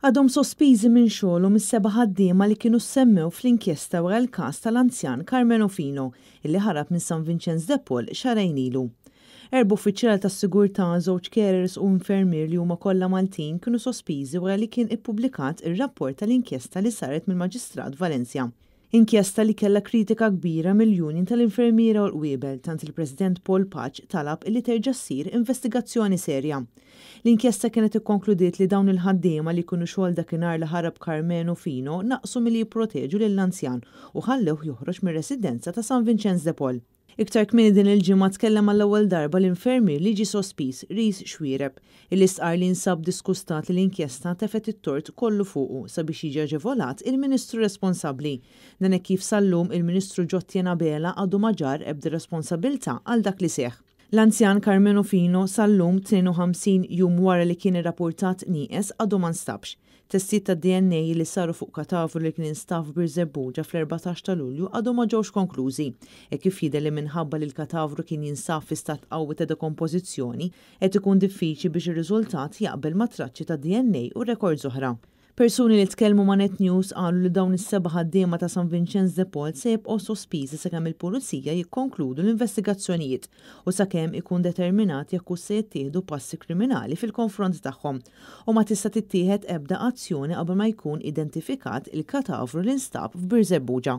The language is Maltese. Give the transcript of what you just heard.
Għadhom sospiżi minn xogħolhom is-seba' ħaddiema li kienu ssemmew fl-inkjesta wara l-każ tal-anzjan Carmenu Fino illi ħarab minn San Vinċenz de Paul xahrejn ilu. Erba' uffiċjali tas-sigurtà, żewġ carers u infermier li huma kollha Maltin kienu sospiżi wara li kien ippubblikat ir-rapport tal-inkjesta li saret mill-Maġistrat Valencia. Inkjesta li kellha kritika kbira mill-union tal-infermiera u l-qwiebel tant li l-President Paul Pace talab illi terġa' ssir investigazzjoni serja. L-inkjesta kienet ikkonkludiet li dawn il-ħaddiema li kienu xogħol dakinhar li ħarab Karmenu Fino naqsu milli jipproteġu lill-anzjan u ħallewh joħroġ mir-residenza ta' San Vinċenz de Paul. Iktar kmieni din il-ġimgħa tkellem għall-ewwel darba l-infermier li ġie sospiż, Rees Xuereb, illi stqarr li nsab diskustat li l-inkjesta tefgħet it-tort kollu fuqu sabiex jiġi aġevolat il-Ministru responsabbli. Dan hekk kif sal-lum il-Ministru Jotjen Abela għadu ma ġarr ebda responsabilità għal dak li seħħ. L-anzjan Karmenu Fino sal-lum, 52 jum wara li kien irrapurtat nieqes, għadu ma nstabx. Testijiet tad-DNA li saru fuq katavru li kien instab f'Birżebbuġa fl-erbatax ta' Lulju għadhom ma ġewx konklużi, hekk kif jidher li minħabba li l-katavru kien jinsab fi stat qawwi ta' dekompożizzjoni, qed ikun diffiċli biex ir-riżultat jaqbel ma' traċċi tad-DNA u rekords oħra. Persuni li tkellmu ma' Net News qalu li dawn is-seba' ħaddiema ta' San Vinċenz de Paul se jibqgħu sospiżi sakemm il-Pulizija jikkonkludu l-investigazzjonijiet u sakemm ikun determinat jekk hux se jittieħdu passi kriminali fil-konfront tagħhom. u ma tista' tittieħed ebda azzjoni qabel ma jkun identifikat il-katavru li nstab f'Birżebbuġa.